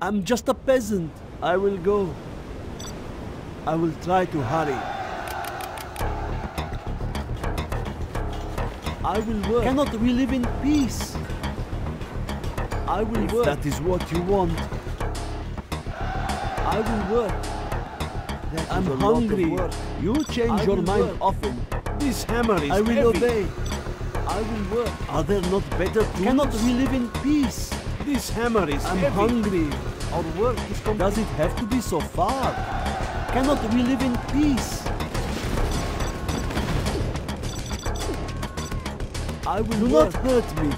I'm just a peasant. I will go. I will try to hurry. I will work. Cannot we live in peace? I will if work. that is what you want. I will work. That I'm hungry. You change I your mind work. often. This hammer is I will heavy. obey. I will work. Are there not better tools? Cannot we live in peace? This hammer is I'm heavy. hungry. Our work is complete. Does it have to be so far? Cannot we live in peace? I will Do work. not hurt me.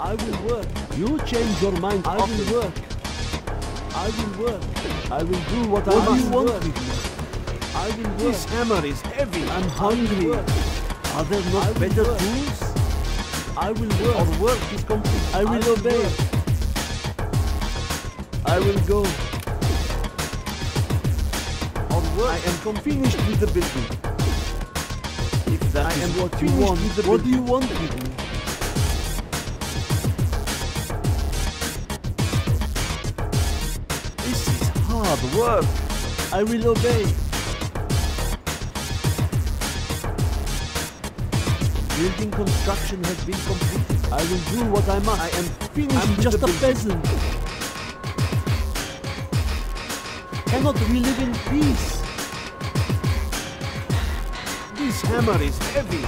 I will work. You change your mind. I often. will work. I will work. I will do what, what I must want work. with you. I will work. This hammer is heavy. I'm hungry. Are there not better work. tools? I will work. Our work is complete. I will, I will obey. Work. I will go. Work. I am finished with the building. If that I is am what you want, what do you want with me? hard work. I will obey. Building construction has been completed. I will do what I must. I am finished. I'm just a peasant. Cannot we live in peace? This hammer is heavy.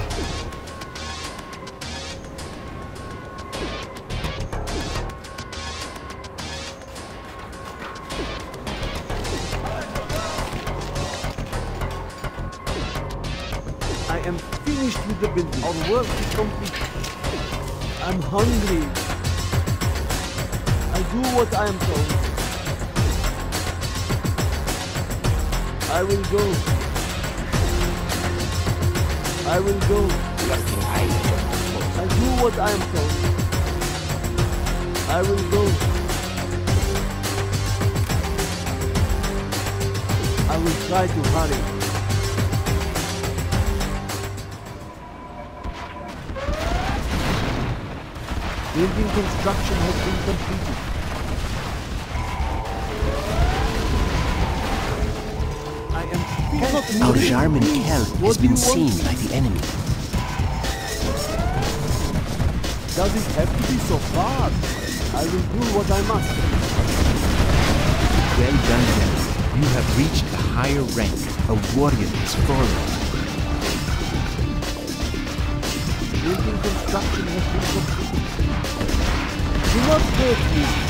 I am finished with the building. Our work is complete. I'm hungry. I do what I am told. I will go. I will go. I do what I am told. I will go. I will try to hurry. Building construction has been completed. Our Jarmen Kell has been seen by the enemy. Does it have to be so far? I will do what I must. Well done, then. You have reached a higher rank. A warrior is fallen. Building construction has been completed. Do not hurt me.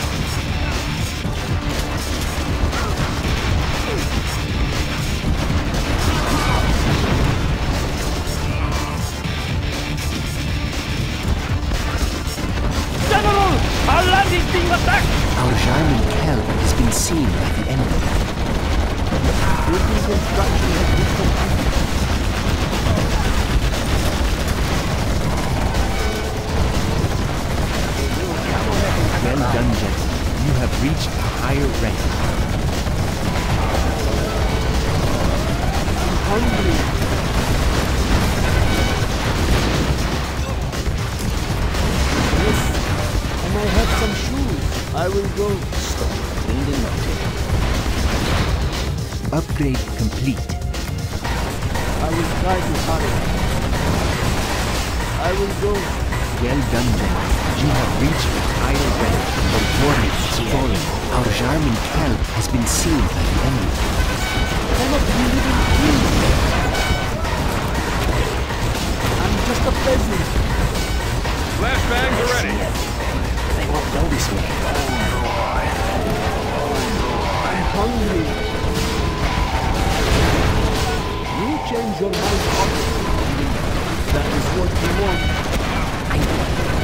Our Jarmen Kell has been seen by the enemy. Building construction has been completed. Well done, gentlemen. You have reached a higher rank. Upgrade complete. I will try to hurry. I will go. Well done, then. You have reached a higher rank. The warrior is fallen. Our Jarmen Kell has been seen by the enemy. Cannot be living here. I'm just a peasant. Flashbangs are ready. They won't notice me. I'm hungry. Change your mind. That is what you want.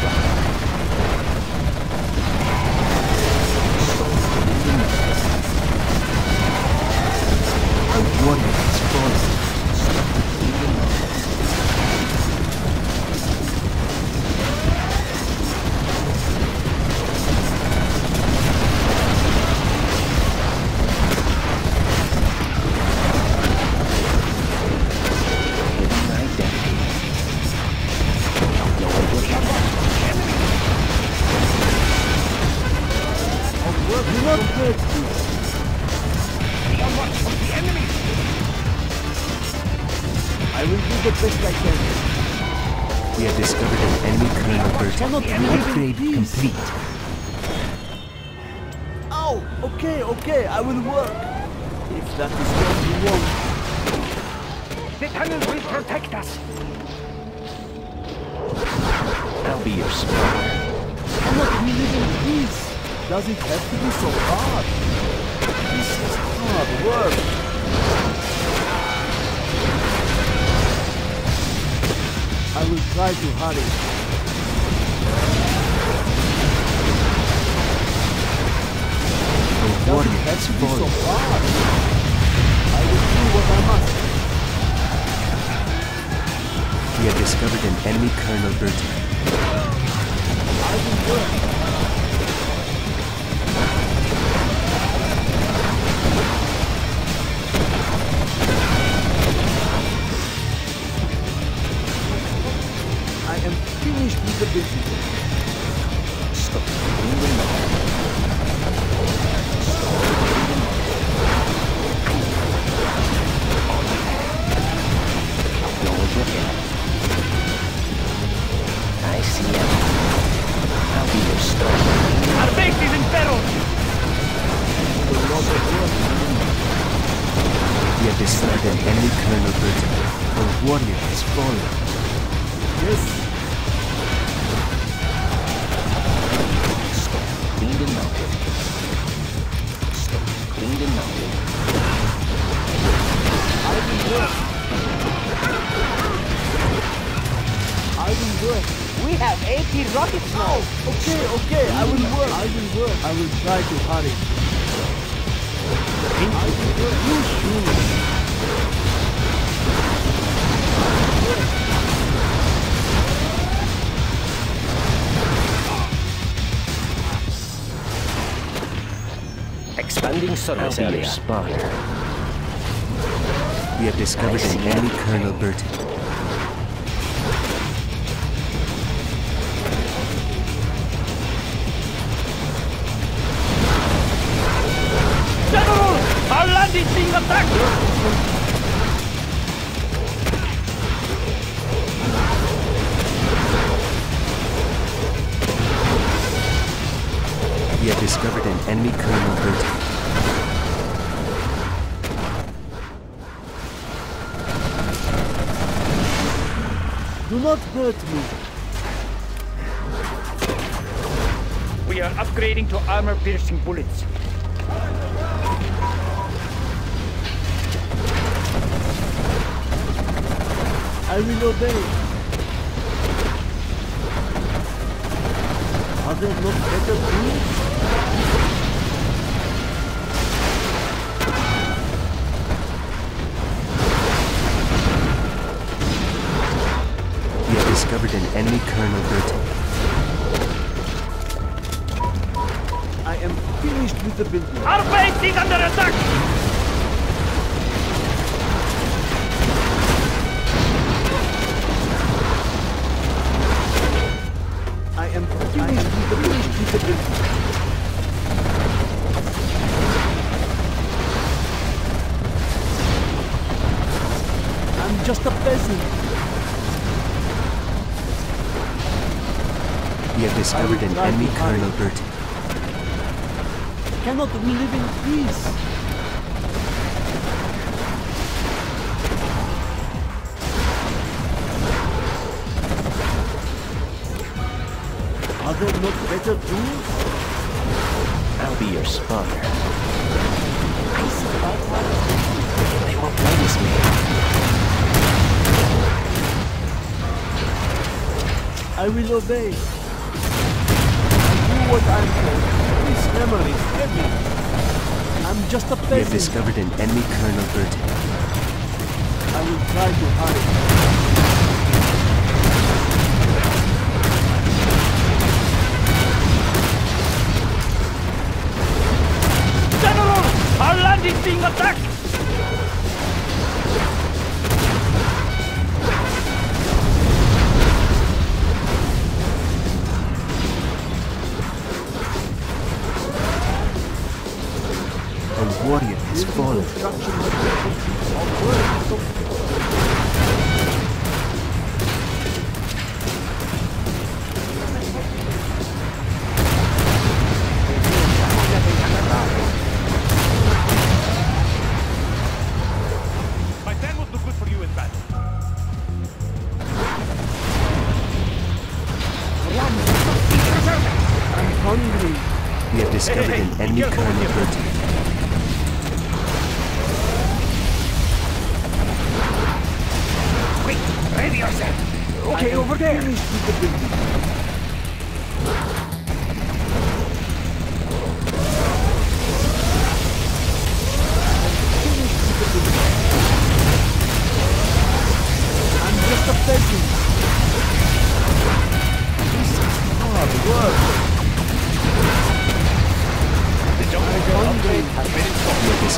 Be your spotter. Cannot we live in peace? Does it have to be so hard? This is hard work. I will try to hurry. The Does warrior have has to be so hard? I will do what I must. We have discovered an enemy Colonel Burton. I am finished with the business. Expanding service I'll be spotter. We have discovered an enemy Colonel Burton. General, our land is being attacked. We have discovered an enemy Colonel Burton. Do not hurt me. We are upgrading to armor-piercing bullets. I will obey. Are there not better tools? Discovered an enemy Colonel Burton. I am finished with the building. Our base is under attack. Discovered an enemy. Colonel Burton. Cannot we live in peace? Are there not better tools? I'll be your spotter. They won't notice me. I will obey. I do what I'm told. This hammer is heavy. I'm just a We have discovered an enemy Colonel Burton. I will try to hide. General, our land is being attacked. Warrior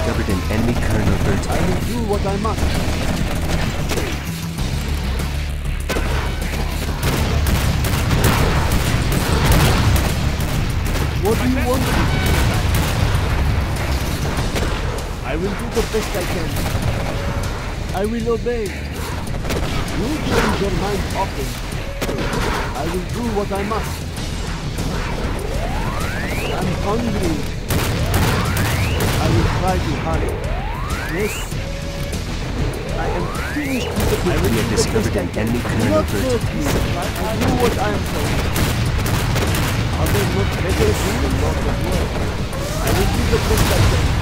discovered an enemy Colonel I will do what I must. What do you want? I will do the best I can. I will obey. You change your mind often. I will do what I must. I'm hungry. I will try to hurry. Yes. I am finished with the I will have discovered an enemy Do Colonel not Burton. hurt me. I do what I am told. Are there not better things than Lord of War? I will do the best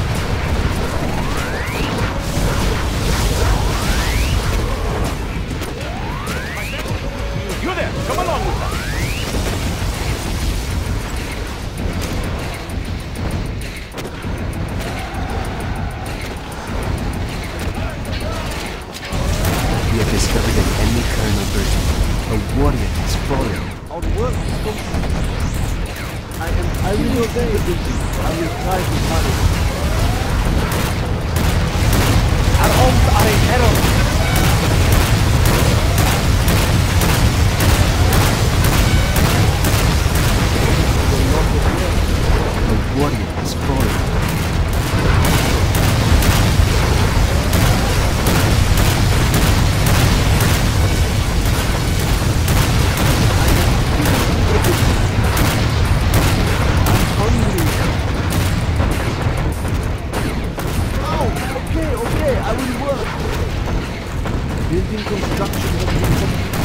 Building construction has been completed.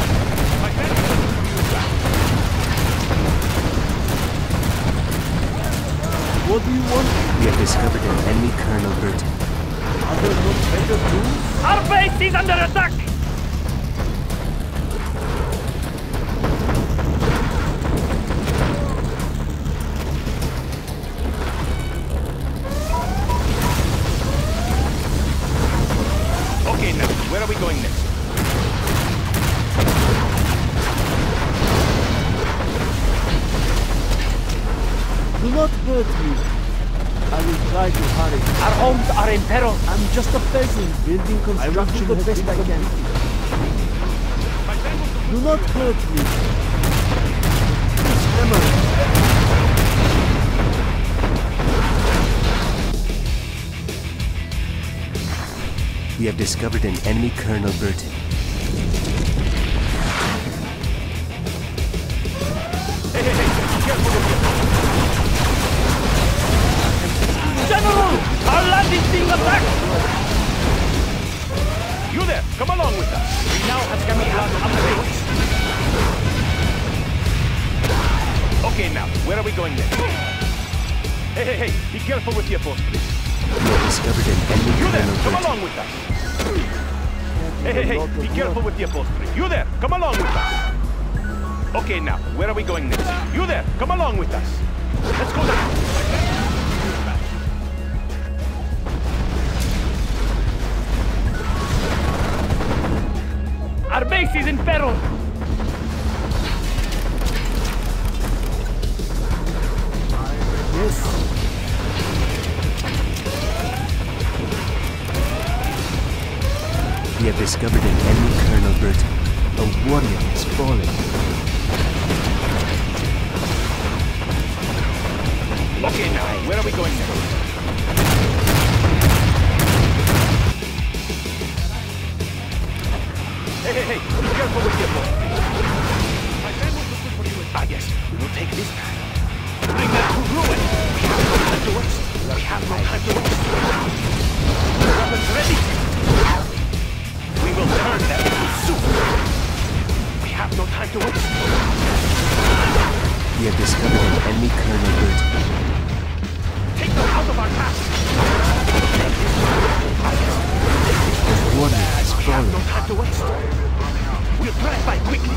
My men will you back. What do you want? We have discovered an enemy Colonel Burton. Are there not better tools? Our base is under attack. Building construction the best I can. My men will Do not hurt me. This hammer. We have discovered an enemy Colonel Burton. Hey, hey, hey, careful. General! Our land is being attacked! You there, come along with us. We now have Gamitlan up the upgrades. Okay, now, where are we going next? Hey, hey, hey, be careful with your post, please. We discovered an enemy You there, come along with us. Hey, hey, hey, be careful with your post, please. You there, come along with us. Okay, now, where are we going next? You there, come along with us. Let's go down. Base is in peril. Yes. We have discovered an enemy Colonel Burton. A warrior is falling. Okay, now, where are we going next? Hey, hey, hey, be careful with your boat. My friend was looking for you. Ah, yes, we will take this man. Bring that to ruin. We have no time to waste. We have no time to waste. Weapons ready. We will turn them soup. We have no time to waste. We have discovered an enemy Colonel Burton. of our path. Warrior We have no time to waste. We'll drive by quickly.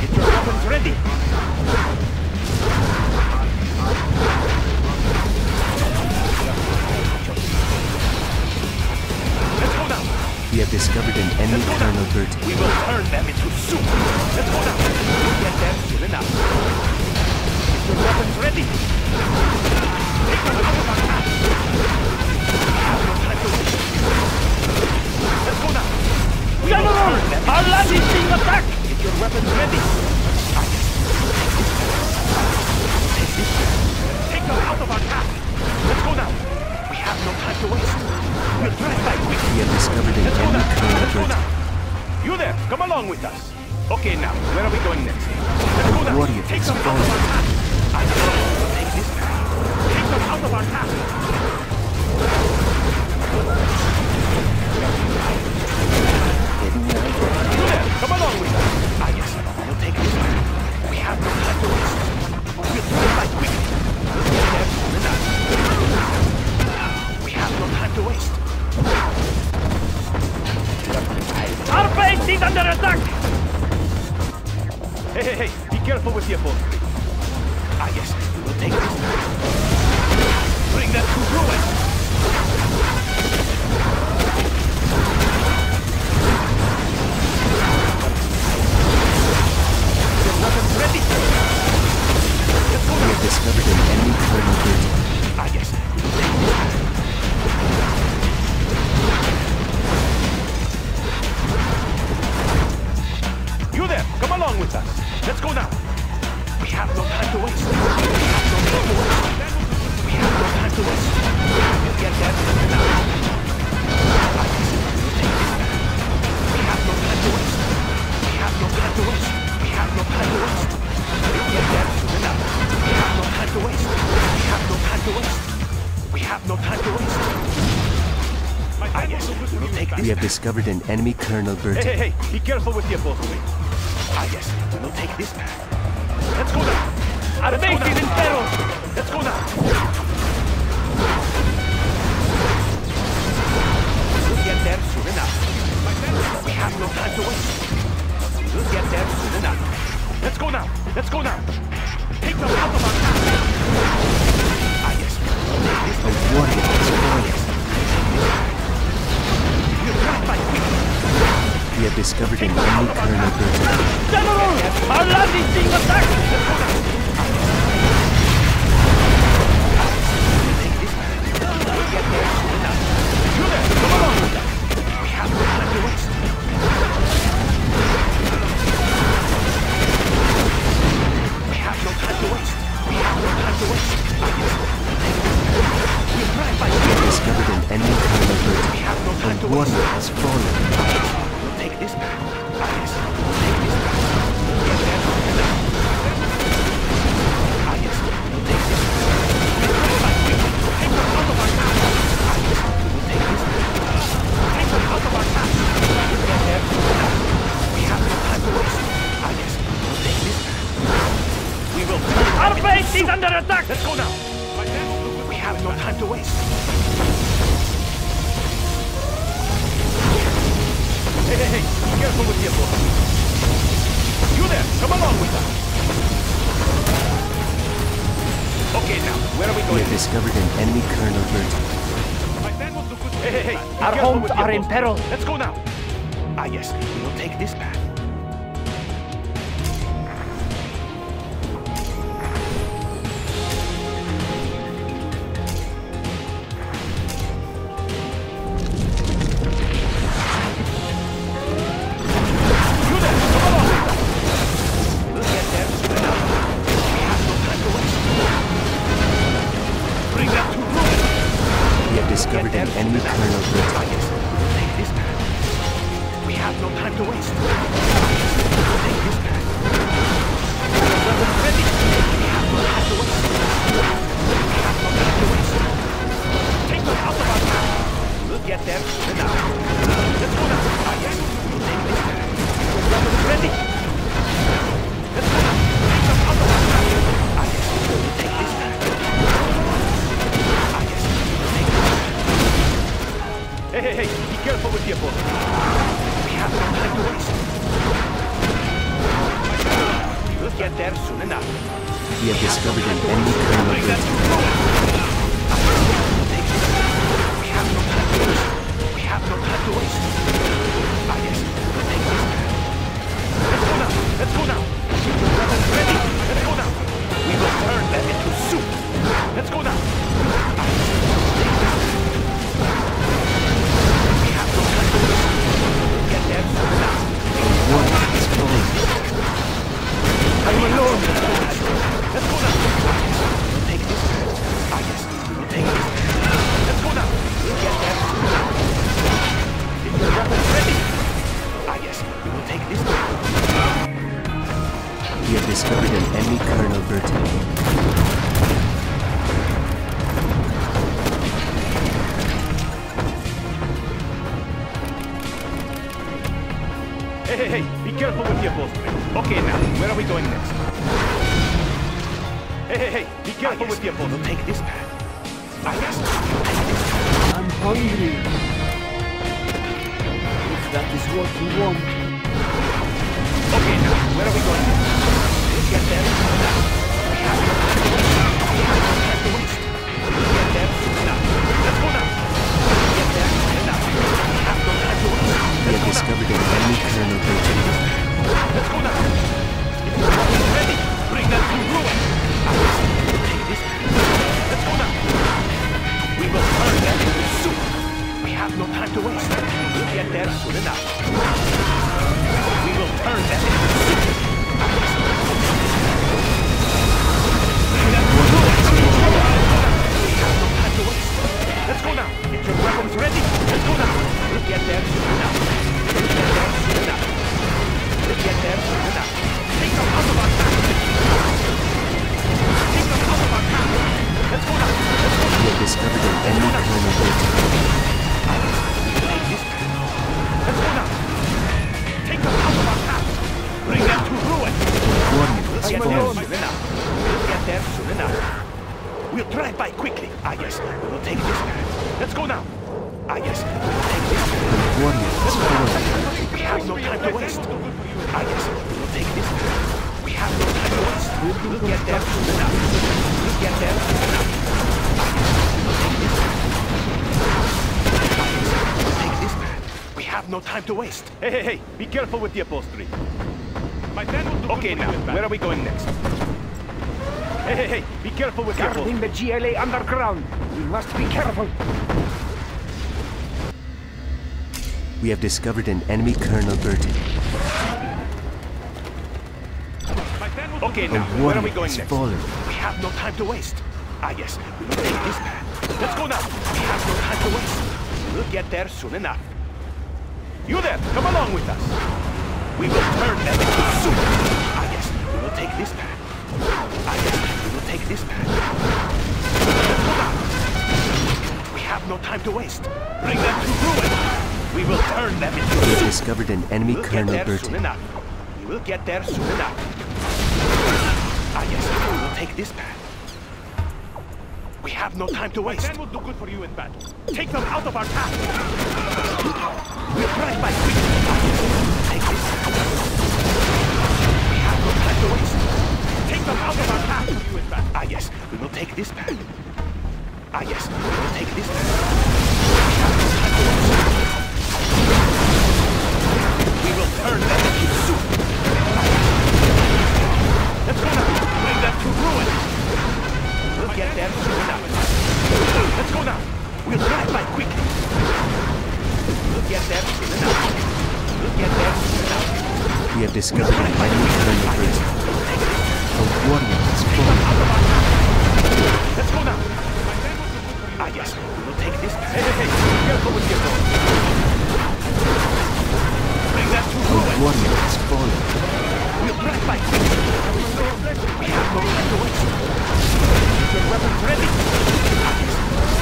Get your weapons ready. Let's go now. We have discovered an enemy Colonel Burt. We will turn them into soup. Let's go now. We'll get them soon enough. Get your weapons ready. Take them out of our path. We have no time to waste. Let's go now. We will Our land is being attacked! Get your weapons ready. Ah. Take them out of our path. Let's go now. We have no time to waste. We'll drive by quickly. We have discovered an Let's go enemy now. Colonel Let's go Burt. now. You there, come along with us. Okay, now, where are we going next? Let's go now. Take them out of our path. I know. Take this path. Let's go now. We have no time to waste. We have no time to waste. We have no time to waste. We'll get there soon enough. Ah, we'll take this back. We have no time to waste. We have no time to waste. We have no time to waste. We'll get soon enough. We have no time to waste. We have no time to waste. We have no time to waste. Ah, yes, we'll take this We have discovered an enemy Colonel Burt. Hey, hey, hey, be careful with your boat. Ah, yes, we'll take this path. Let's go now. Our base is in peril. Let's go now. We'll get there soon enough. We have no time to waste. We'll get there soon enough. Let's go now. Let's go now. Take them out of our path. Ah, yes, we'll take this A warrior has fallen. We'll drive by. We have discovered an Burt. General! Our land is being attacked! Enemy Colonel Burt. We have no time A to waste. warrior has fallen. Take this. Ah, yes. Take this. We'll get there soon enough. Ah, yes. Take this. Take this them out of our base is under attack! Let's go now. We have no time to waste. Hey, careful with your boat. You there, come along with us. Okay, now, where are we going? We have discovered an enemy Colonel Burt. Hey, hey, hey, Our homes are in peril. Let's go now. Ah, yes, we will take this path. Enough. We'll drive by quickly. Ah, yes. We will take this path. Let's go now. Ah, yes. We will take this path. Has fallen. We have no time to waste. Ah, yes. We will take this path. We have no time to waste. We'll get there soon enough. We'll get there soon enough. Ah, yes. We will take this path. Ah, yes. We will take this path. We have no time to waste. Hey, hey, hey. Be careful with the upholstery. My plan will do Okay, now, where are we going next? Hey, hey, hey. Be careful with the upholstery. Guarding the GLA underground. We must be careful. We have discovered an enemy kernel vertex. Okay, A now, where are we going next? fallen. We have no time to waste. Ah, yes, we will take this path. Let's go now. We have no time to waste. We'll get there soon enough. You there, come along with us. We will turn them into soup. Ah, yes, we will take this path. Ah, we this path. Let's. We have no time to waste. Bring them to ruin. We will turn them into We discovered an enemy We'll get kernel there soon vertex. enough. We will get there soon enough. Ah, yes, we will take this path. We have no time to waste. will do good for you in battle. Take them out of our path. We'll drive by quick. Ah, yes, take this. We have no time to waste. Them. Ah, yes, we will take this path. Ah, yes, we will take this path. We will turn them into soup. Go now. Bring them to ruin. We'll get there soon enough. Let's go now. We'll drive by quickly. We'll get there soon enough. We'll get there soon enough. We have discovered. A them fallen. out of our path. Let's go now. Ah, yes. We will take this. Hey, hey, hey. Careful with your door. Bring them to A ruin. warrior has fallen. We'll drive by. We have no time to waste. Your weapons ready. Ah, yes.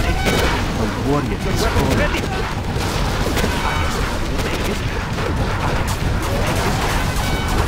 Take this. A warrior Your has weapons ready.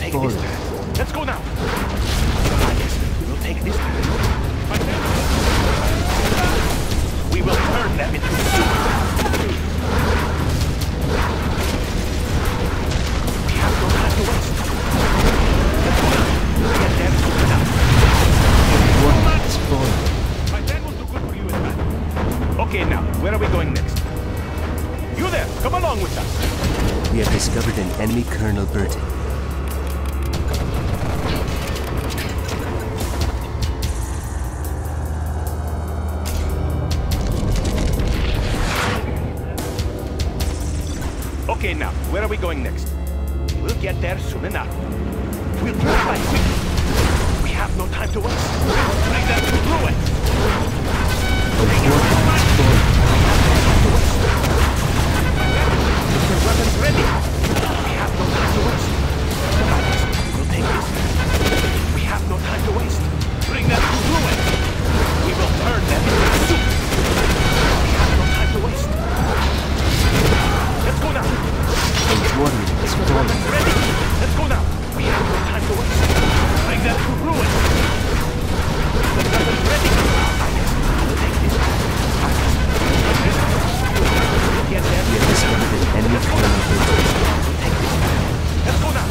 path. Let's go now. We going next? We'll get there soon enough. We'll by quickly. We have no time to waste. Bring them to ruin. Weapons ready. We have no time to waste. We'll take them to ruin. We have no time to waste. Let's go now. Warning has fallen. Ready. Let's go now. We have no time to waste. Bring them to ruin. Ready. We have. Let's go now.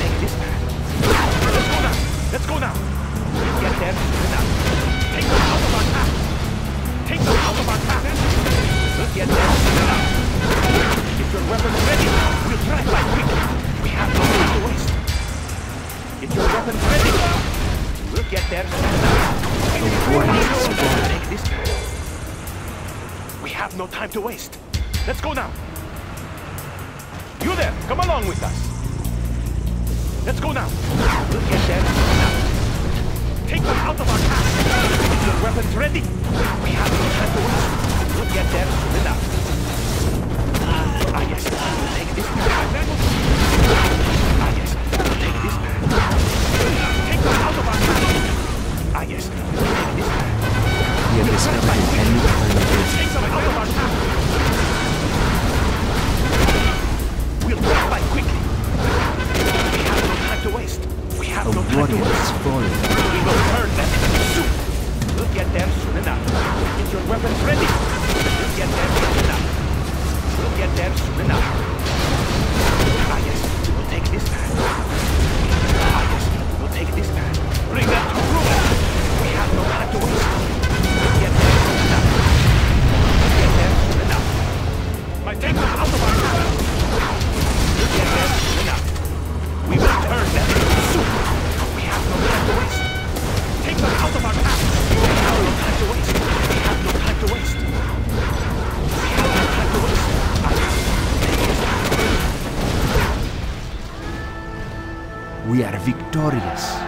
Take this. Let's go now. Let's go now. Get there soon to waste. Let's go now. You there, come along with us. Let's go now. We'll get. Take them out of our path. Your weapons ready. We have no time to waste. We'll get there soon enough. Ah, yes. Take this. Ah, yes. We'll take this. Take them out of our path. Ah, yes. Discovered an enemy Colonel Burton. Take them out of our path. We'll drive by quickly. We have no time to waste. We have A no time to waste. fallen. We will turn them soup. We'll get there soon enough. Get your weapons ready. We'll get there soon enough. We'll get there soon enough. Ah, yes. We'll take this path. Ah, yes. We'll take this path. Bring them to ruin. We have no time to waste. Out of our enough. We will turn them. We have no time to waste. Take them out of our path. We have no time to waste. We have no time to waste. We are victorious.